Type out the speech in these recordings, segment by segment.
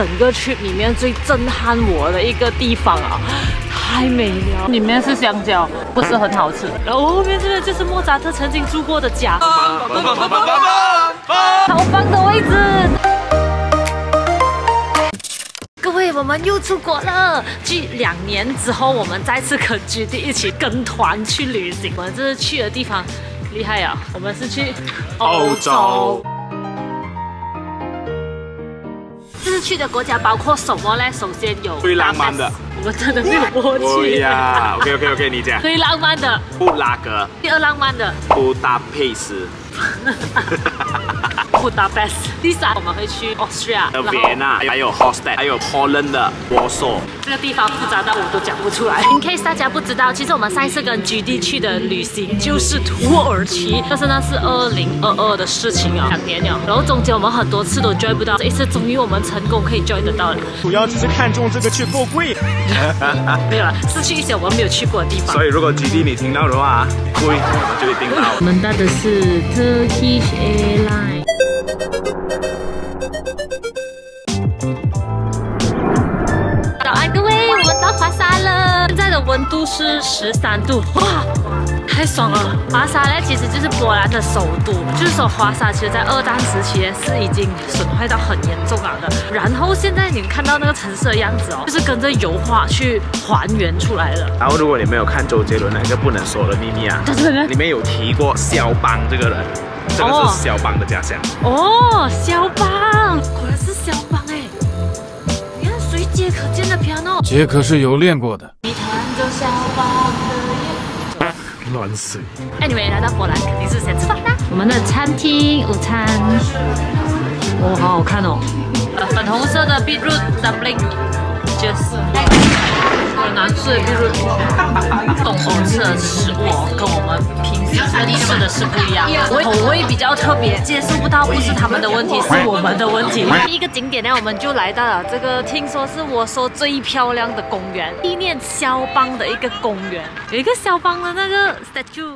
整个 trip 里面最震撼我的一个地方啊，太美了！里面是香蕉，不是很好吃。然后后面这个就是莫扎特曾经住过的家，好棒的位置。各位，我们又出国了。继两年之后，我们再次跟 G D 一起跟团去旅行。我们这次去的地方厉害啊！我们是去欧洲。这次去的国家包括什么呢？首先有最浪漫的，我真的没有默契呀。OK OK OK，你讲。最浪漫的布拉格。第二浪漫的布达佩斯。布达佩斯。第三，我们会去 Austria，有维也纳，还有 Hostel，还有 Poland 的 Warsaw。这个地方复杂到我都讲不出来。In case 大家不知道，其实我们上一次跟 GD 去的旅行就是土耳其，但是那是二零二二的事情啊，两年了。然后中间我们很多次都 join 不到，这一次终于我们成功可以 join 得到了。主要就是看中这个去够贵。没有了，是去一些我们没有去过的地方。所以如果基地你听到的话，会我们就会听到。我们搭的是 Turkish Airlines。是十三度，哇，太爽了！华沙呢，其实就是波兰的首都。就是说，华沙其实在二战时期是已经损坏到很严重了的。然后现在你看到那个城市的样子哦，就是跟着油画去还原出来的。然后，如果你没有看周杰伦那个不能说的秘密啊，里面有提过肖邦这个人。这个是肖邦的家乡哦，肖邦果然是肖邦哎！你看随杰可见的 piano，杰克是有练过的。水。Anyway，来到波兰肯定是先吃饭啦。我们的餐厅午餐，哦，好好看哦，粉红色的 beetroot dumpling，just。难吃的就是东欧吃的食物，跟我们平时吃的是不一样，口味比较特别，接受不到不是他们的问题，是我们的问题。第一个景点呢，我们就来到了这个听说是我说最漂亮的公园，纪念肖邦的一个公园，有一个肖邦的那个 statue。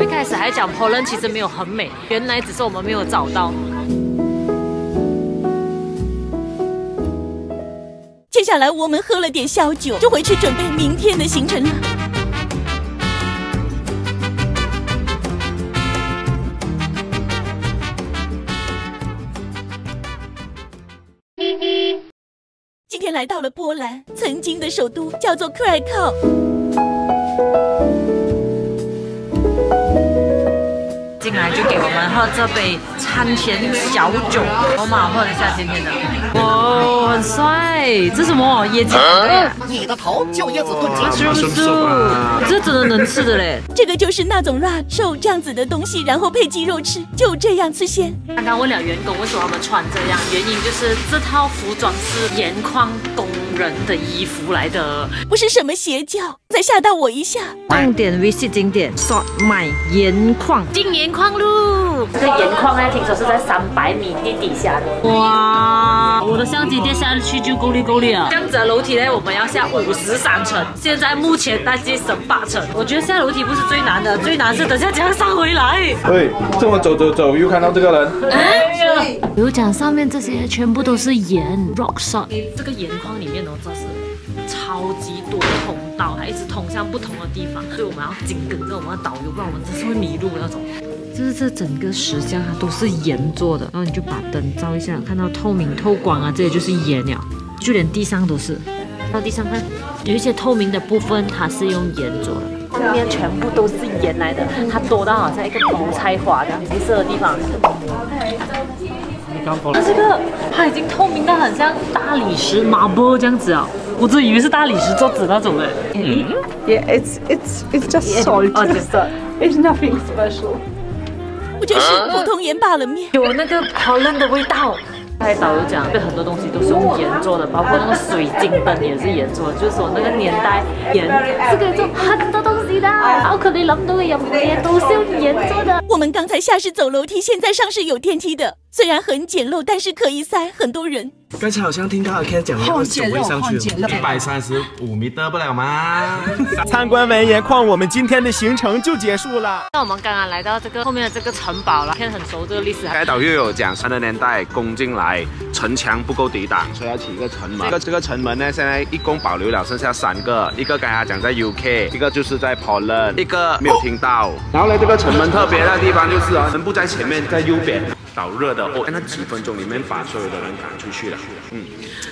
一开始还讲 Poland 其实没有很美，原来只是我们没有找到。接下来我们喝了点小酒，就回去准备明天的行程了。今天来到了波兰，曾经的首都叫做克莱考。进来就给我们喝这杯餐前小酒，我马喝一下今天的。哇，很帅！这什么椰子？你的头就椰子炖鸡，是不是？这真的能吃的嘞！这个就是那种 rub 肉这样子的东西，然后配鸡肉吃，就这样吃鲜。刚刚问了员工为什么他们穿这样，原因就是这套服装是盐矿工人的衣服来的，不是什么邪教。再吓到我一下。重点 visit 景点，short 买盐矿，进盐矿路。这个盐矿呢，听说是在三百米地底下的。哇，我的相机跌下去就够力够力啊！这样子的楼梯呢，我们要下五十三层，现在目前大概十八层。我觉得下楼梯不是最难的，最难是等下怎样上回来。对，这么走走走，又看到这个人。比如讲上面这些全部都是盐，rock salt。这个盐矿里面哦，这是超级多的通道，还一直通向不同的地方，所以我们要紧跟着我们的导游，不然我们真是会迷路那种。就是这整个石像它都是盐做的，然后你就把灯照一下，看到透明透光啊，这些就是盐了，就连地上都是。到地上看，有一些透明的部分它是用盐做的，上面全部都是盐来的，它多到好像一个油菜花这样黑色的地方。那这个它已经透明到很像大理石 marble 这样子啊，我真以为是大理石桌子那种哎。嗯，Yeah, it's it's it's just salt. It's nothing special. 不就是普通盐罢了面？有那个 Holland 的味道。才导游讲，对很多东西都是用盐做的，包括那个水晶灯也是盐做的。就是说那个年代盐是可以做很多东西的。包括你谂到的任何嘢都是用盐做的。我们刚才下是走楼梯，现在上是有电梯的。虽然很简陋，但是可以塞很多人。刚才好像听到 Ken 讲要走位上去了，一百三十五米得不了吗？参观完盐矿，我们今天的行程就结束了。那我们刚刚来到这个后面的这个城堡了，Ken 很熟这个历史。该导又有讲，三十年代攻进来，城墙不够抵挡，所以要起一个城门。这个这个城门呢，现在一共保留了剩下三个，一个刚才讲在 UK，一个就是在 Poland，一个没有听到。然后呢，这个城门特别的地方就是啊，门不在前面，在右边。导热的哦，那几分钟里面把所有的人赶出去了。嗯，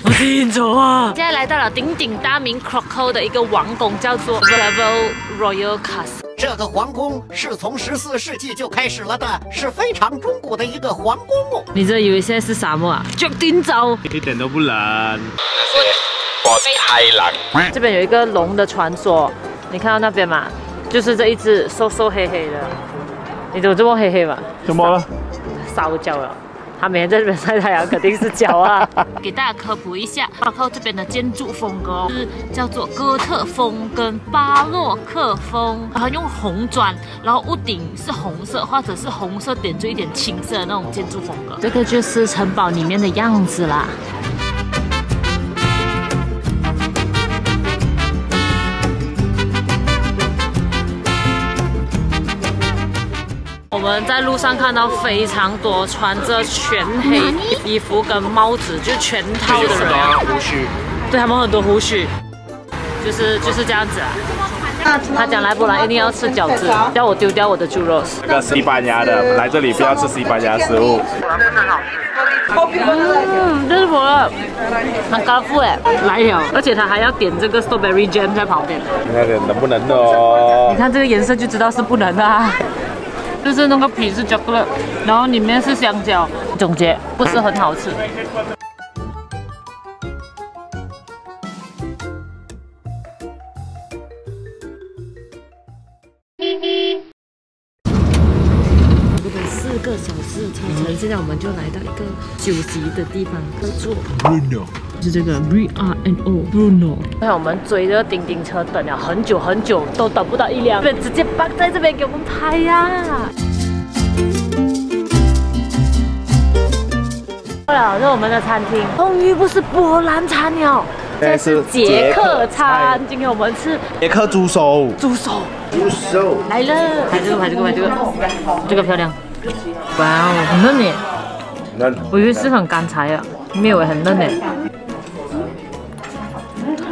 我先走啊！现在来到了鼎鼎大名 Croco 的一个王宫，叫做 Level Royal Castle。这个皇宫是从十四世纪就开始了的，是非常中古的一个皇宫哦。你这以为现在是沙漠啊？决定走，一点都不冷。我太冷。这边有一个龙的传说，你看到那边吗？就是这一只瘦瘦黑黑的。你怎么这么黑黑嘛？怎么了？烧焦了，他每天在这边晒太阳，肯定是焦啊！给大家科普一下，包括这边的建筑风格是叫做哥特风跟巴洛克风，然后用红砖，然后屋顶是红色或者是红色点缀一点青色的那种建筑风格。这个就是城堡里面的样子啦。们在路上看到非常多穿着全黑衣服跟帽子，就全套的人，胡须，对他们很多胡须，就是就是这样子啊。他讲来不来一定要吃饺子，叫我丢掉我的猪肉。这个西班牙的，来这里不要吃西班牙食物。嗯，这是我的，很高富哎，来了，而且他还要点这个 strawberry jam 在旁边。你看能不能哦？你看这个颜色就知道是不能的。就是那个皮是巧克力，然后里面是香蕉。总结不是很好吃。现在我们就来到一个休息的地方，叫做 Bruno，是这个 B R N O Bruno。看我们追着叮叮车等了很久很久，都等不到一辆，直接绑在这边给我们拍呀。到了，是我们的餐厅，终于不是波兰餐了，这是捷克餐。今天我们吃捷克猪手，猪手，猪手来了，拍这个，拍这个，拍这个，这个漂亮。哇哦，很嫩呢。嫩。我以为是很干柴啊，没有很嫩呢。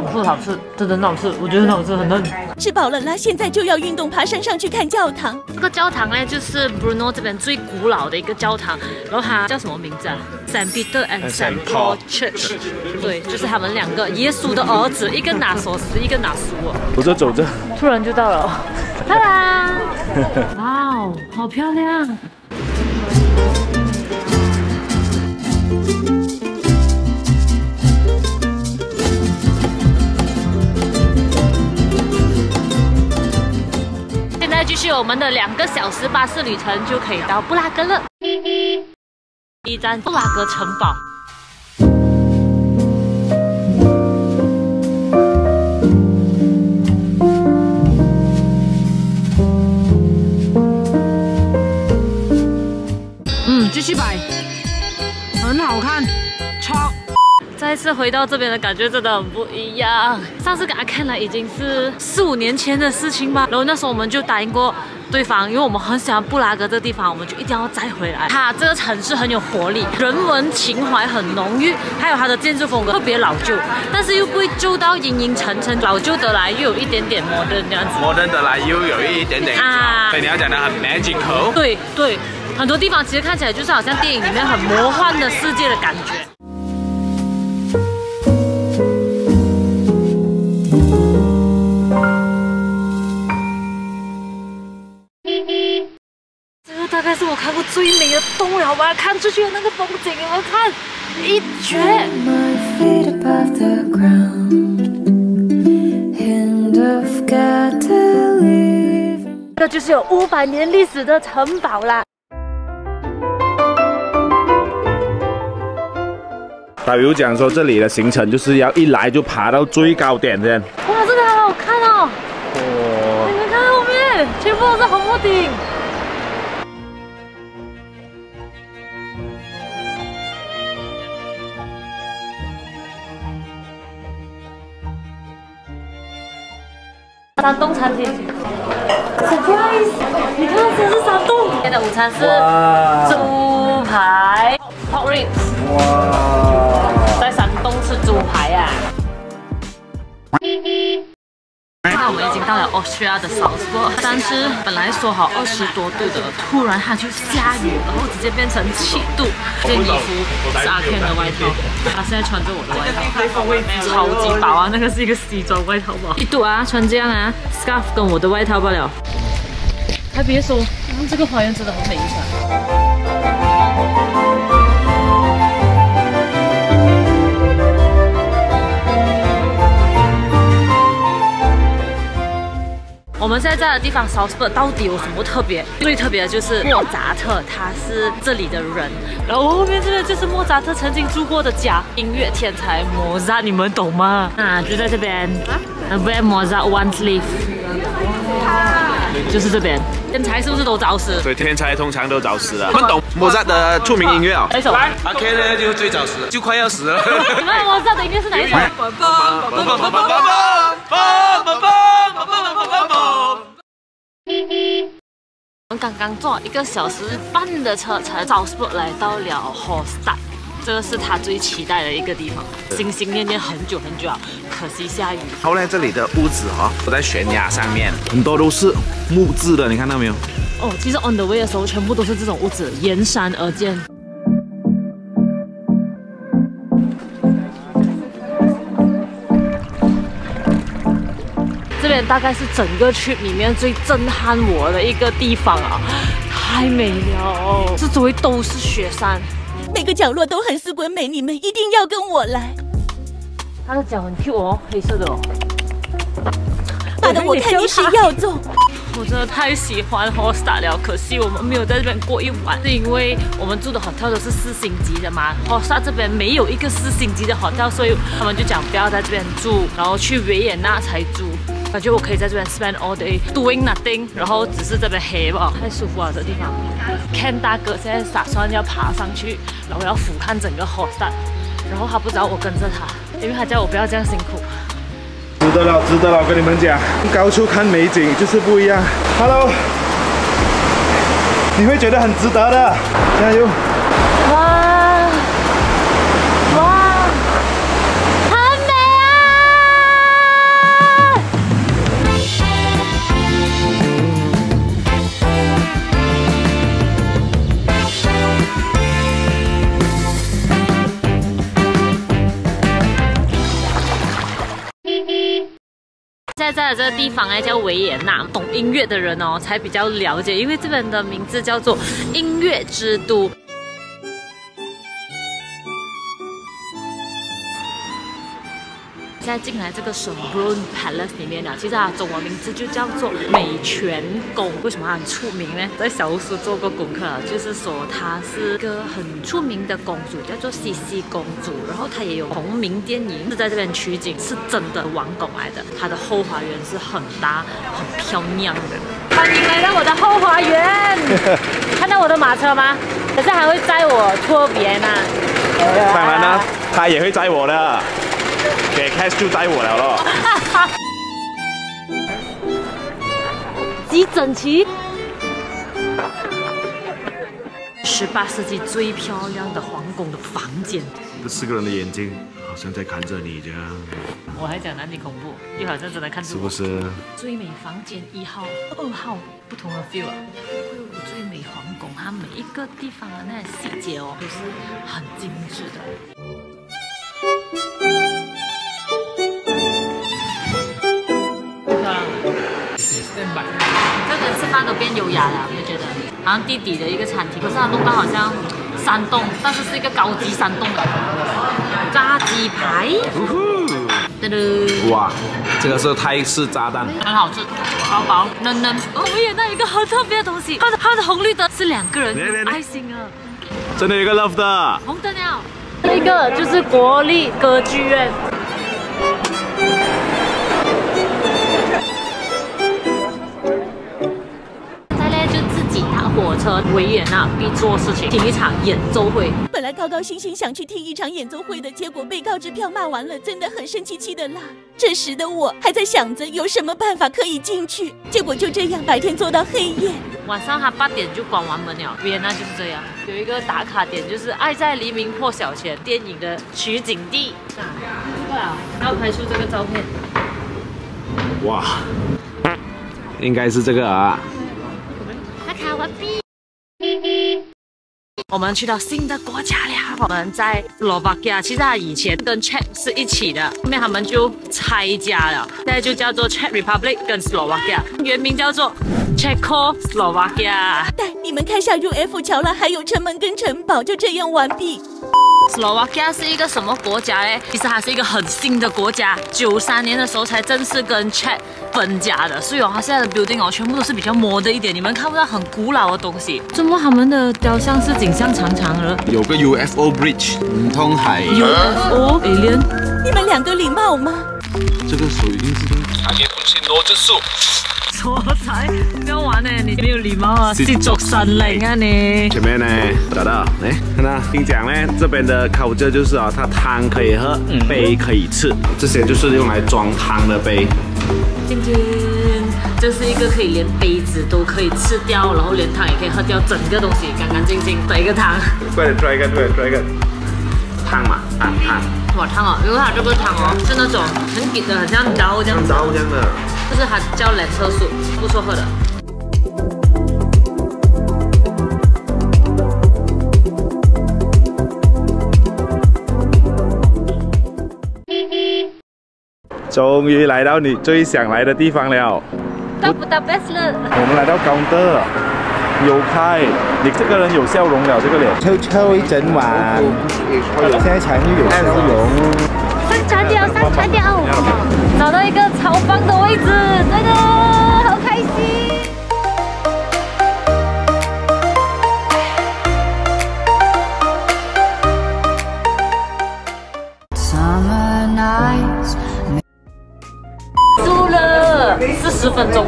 好吃，好吃，真的很好吃，我觉得很好吃，很嫩。吃饱了，那现在就要运动，爬山上去看教堂。这个教堂呢，就是 Bruno 这边最古老的一个教堂，然后它叫什么名字啊？Saint Peter and Saint Paul Church。对，就是他们两个耶稣的儿子，一个拿锁匙，一个拿书。走着走着，突然就到了。拜拜。哇哦，好漂亮。现在继续我们的两个小时巴士旅程，就可以到布拉格了。第一站布拉格城堡。继续摆，很好看，超。再次回到这边的感觉真的很不一样。上次跟阿 Ken 来已经是四五年前的事情吧，然后那时候我们就答应过对方，因为我们很喜欢布拉格这个地方，我们就一定要再回来。它这个城市很有活力，人文情怀很浓郁，还有它的建筑风格特别老旧，但是又不会旧到阴阴沉沉，老旧得来又有一点点摩登这样子。摩登得来又有一点点啊，所以你要讲的很 magical。对对，很多地方其实看起来就是好像电影里面很魔幻的世界的感觉。这大概是我看过最美的洞了吧？看出去的那个风景，你们看，一绝！这就是有五百年历史的城堡啦。导游讲说这里的行程就是要一来就爬到最高点这样。哇，这个好好看哦！哇，你们看后面，全部都是红屋顶。山东餐厅，surprise！你看，这是山东。今天的午餐是猪排 porris。哇。到了 Austria 的 Salzburg，但是本来说好二十多度的，突然它就下雨，然后直接变成七度。这件衣服是阿 Ken 的外套，他现在穿着我的外套，超级薄啊，那个是一个西装外套吧？一度啊，穿这样啊，scarf 跟我的外套罢了。还别说，这个花园真的很美穿。我们现在在的地方 Salzburg 到底有什么特别？最特别的就是莫扎特，他是这里的人。然后后面这个就是莫扎特曾经住过的家，音乐天才莫扎，你们懂吗？啊，就在这边，Where Mozart once lived，就是这边。天才是不是都早死？所以天才通常都早死了。们懂莫扎的著名音乐啊？哪一首？阿 K 呢就最早死，就快要死了。你们莫扎的音乐是哪一首？我们刚刚坐一个小时半的车，才早 sport 来到了 Hostad，这个是他最期待的一个地方，心心念念很久很久啊，可惜下雨。后来这里的屋子哈，都在悬崖上面，很多都是木质的，你看到没有？哦，其实 on the way 的时候，全部都是这种屋子，沿山而建。这边大概是整个区里面最震撼我的一个地方啊，太美了！这周围都是雪山，每个角落都很斯文美，你们一定要跟我来。它的脚很 Q 哦，黑色的哦。爸的，我看你是要走。我真的太喜欢 Hostad 了，可惜我们没有在这边过一晚，是因为我们住的 hotel 都是四星级的嘛。Hostad 这边没有一个四星级的 hotel，所以他们就讲不要在这边住，然后去维也纳才住。感觉我可以在这边 spend all day doing nothing，然后只是这边黑吧，太舒服了这地方。Ken 大哥现在打算要爬上去，然后要俯瞰整个 h o s t e 然后他不知道我跟着他，因为他叫我不要这样辛苦。值得了，值得了，跟你们讲，高处看美景就是不一样。Hello，你会觉得很值得的，加油！在在的这个地方呢，叫维也纳。懂音乐的人哦，才比较了解，因为这边的名字叫做音乐之都。在进来这个 s c h o n b r u n Palace 里面了，其实它中文名字就叫做美泉宫。为什么它很出名呢？在小红书做过功课，就是说它是一个很出名的公主，叫做茜茜公主。然后她也有同名电影是在这边取景，是真的王宫来的。它的后花园是很大、很漂亮的。欢迎来到我的后花园，看到我的马车吗？可是还会载我托别呢。当然啦，他也会载我的，给 Cash 就带我了咯。极整齐。十八世纪最漂亮的皇宫的房间，这四个人的眼睛好像在看着你这样，我还讲哪里恐怖，又好像真的看着我。是不是？最美房间一号、二号不同的 feel 啊，会最美皇宫，它每一个地方的那些细节哦，都是很精致的。优雅了，有没有觉得？好像地底的一个餐厅，可是它弄到好像山洞，但是是一个高级山洞的炸鸡排。噔噔。哇，这个是泰式炸弹，很好吃，薄薄嫩嫩。哦，维也纳有一个很特别的东西，它的它的红绿灯是两个人爱心啊，真的有一个 love 的。红灯了。这个就是国立歌剧院。车维也纳必做事情，听一场演奏会。本来高高兴兴想去听一场演奏会的，结果被告知票卖完了，真的很生气气的啦。这时的我还在想着有什么办法可以进去，结果就这样白天做到黑夜。晚上他八点就关完门了，维也纳就是这样。有一个打卡点就是《爱在黎明破晓前》电影的取景地。啊，要拍出这个照片。哇，应该是这个啊。我们去到新的国家了，我们在斯洛伐克。其实它以前跟 Czech 是一起的，后面他们就拆家了，现在就叫做 Czech Republic 跟斯洛伐克，原名叫做 Czechoslovakia。带你们看下入 F 桥了，还有城门跟城堡，就这样完毕。斯洛伐克是一个什么国家嘞？其实它是一个很新的国家，九三年的时候才正式跟 Czech 分家的，所以哦，它现在的 building 哦，全部都是比较磨的一点，你们看不到很古老的东西。怎么他们的雕像是景象长长的？有个 UFO bridge，唔通海 UFO alien？你们两个礼貌吗？这个手一定是打铁不信罗之术。错 才玩呢，你没有礼貌啊，是族神灵啊你。前面呢，找到，哎看到。听讲呢，这边的烤这就是啊，它汤可以喝，杯可以吃，这些就是用来装汤的杯。今天这是一个可以连杯子都可以吃掉，然后连汤也可以喝掉，整个东西干干净净的一个汤。快点抓一个，快点抓一个。汤嘛，汤汤。哇汤哦，因为它这个汤哦是那种很紧的，很像刀这样子。刀这样的。就是它叫冷车素，不错喝的。终于来到你最想来的地方了。到不到 best 了？我们来到高德，有开，你这个人有笑容了，这个脸。抽抽一整晚，现在才又有笑容。上船掉，上船掉，找到一个超棒的位置，对的，好开心。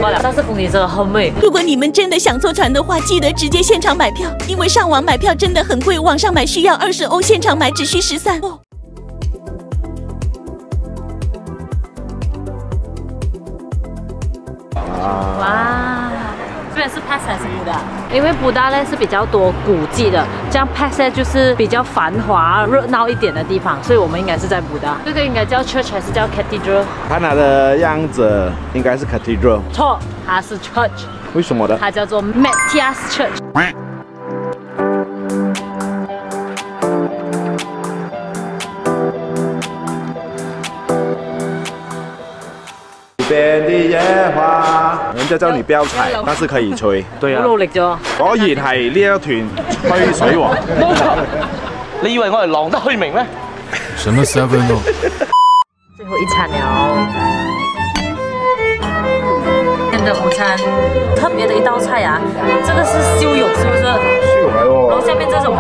十分钟罢了，但是风景真的很美。如果你们真的想坐船的话，记得直接现场买票，因为上网买票真的很贵，网上买需要二十欧，现场买只需十三欧。因为布达呢是比较多古迹的，这样 Pass 呢就是比较繁华热闹一点的地方，所以我们应该是在布达。这个应该叫 Church 还是叫 Cathedral？看它的样子，应该是 Cathedral。错，它是 Church，为什么的？它叫做 Matthias Church。叫你不要踩，但是可以吹。對啊好，努力咗。果然係呢一團吹水王。你以為我係浪得虚名咩？什么 seven 哦？最后一餐了。今天的午餐特别的一道菜啊，这个是修友是不是？燒嚟然后下面这种？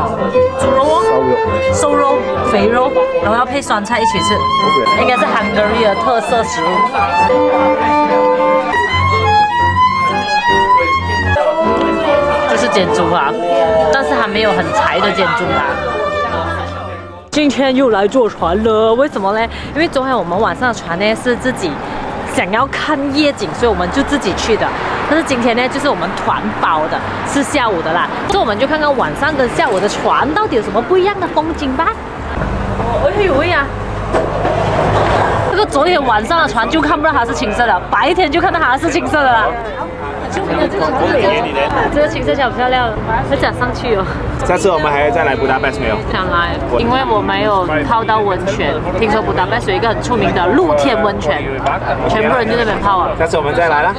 猪肉哦，瘦肉、肥肉，然后要配酸菜一起吃，应该是 Hungary 的特色食物。这是煎猪扒，但是还没有很柴的建筑啊。今天又来坐船了，为什么呢？因为昨天我们晚上的船呢是自己想要看夜景，所以我们就自己去的。但是今天呢，就是我们团包的，是下午的啦，所以我们就看看晚上跟下午的船到底有什么不一样的风景吧。哦，哎呦喂呀！这个昨天晚上的船就看不到它是青色的，白天就看到它是青色的啦。这个很美哦，这个景色好漂亮，我想上去哦。下次我们还要再来布达佩斯没有？想来，因为我没有泡到温泉。听说布达佩斯有一个很出名的露天温泉，全部人就在那边泡啊。下次我们再来啦。